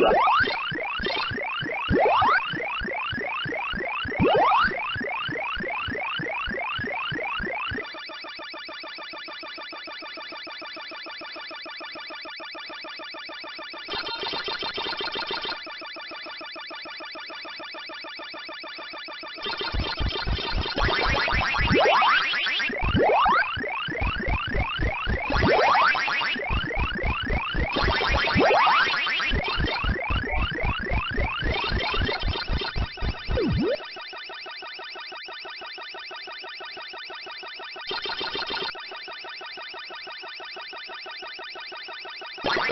Yeah. Yeah!